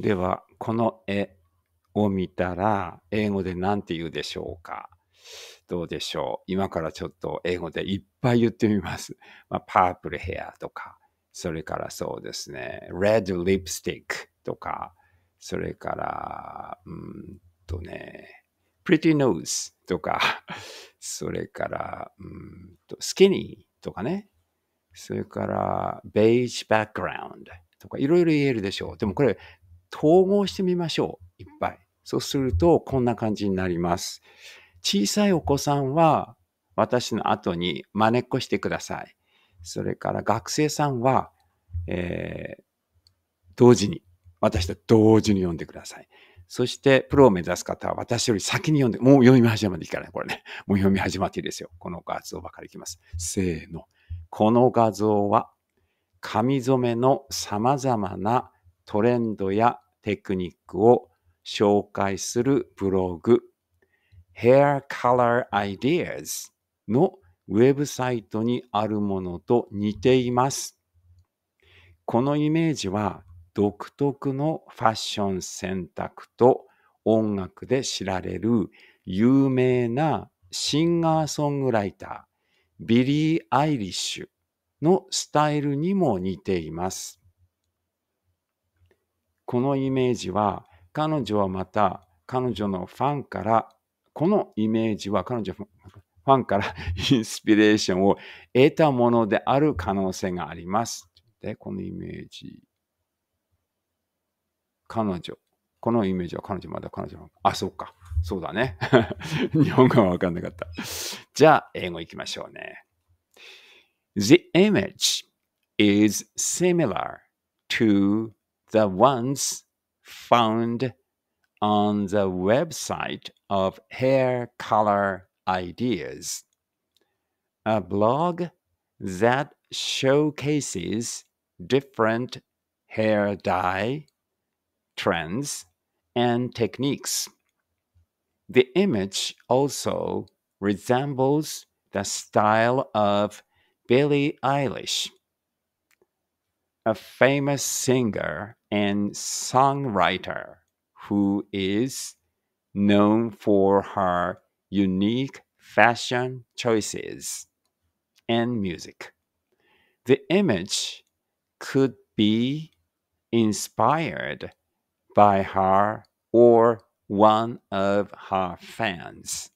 では、この絵を見たら、英語で何て言うでしょうか？どうでしょう？今からちょっと英語でいっぱい言ってみます。まあ、パープルヘアとか、それからそうですね、red lipstick とか、それから、うんとね、pretty nose とか、それから、うんと、skinny とかね、それから、beige background とか、いろいろ言えるでしょう。でもこれ、統合してみましょう。いっぱい。そうすると、こんな感じになります。小さいお子さんは、私の後に真似っこしてください。それから学生さんは、えー、同時に、私と同時に読んでください。そして、プロを目指す方は私より先に読んで、もう読み始まっていいからね、これね。もう読み始まっていいですよ。この画像ばかりいきます。せーの。この画像は、紙染めの様々なトレンドやテクニックを紹介するブログ、Hair Color Ideas のウェブサイトにあるものと似ています。このイメージは独特のファッション選択と音楽で知られる有名なシンガーソングライター、ビリー・アイリッシュのスタイルにも似ています。このイメージは彼女はまた彼女のファンからこのイメージは彼女ファンから インスピレーションを得たものである可能性があります。で、このイメージ。彼女。このイメージは彼女、まだ彼女の。あ、そうか。そうだね。日本語はわかんなかった。じゃあ、英語いきましょうね。The image is similar to the ones found on the website of Hair Color Ideas, a blog that showcases different hair dye trends and techniques. The image also resembles the style of Billie Eilish, a famous singer and songwriter who is known for her unique fashion choices and music. The image could be inspired by her or one of her fans.